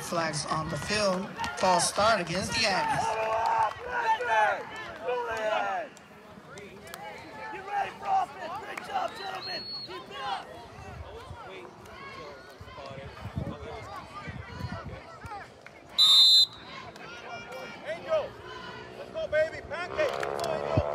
flags on the field. False start against the Aggies. Angel, let's go, baby. Let's go, Angel.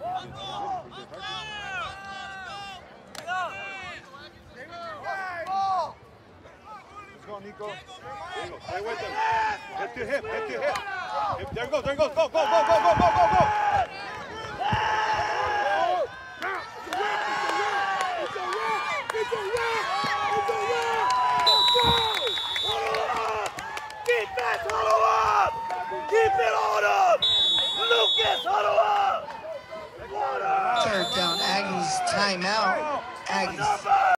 Let's go, Nico. Stay with him. Head to hip, head to. Hip, There! Keep it on up! Down, Aggies timeout. Aggies.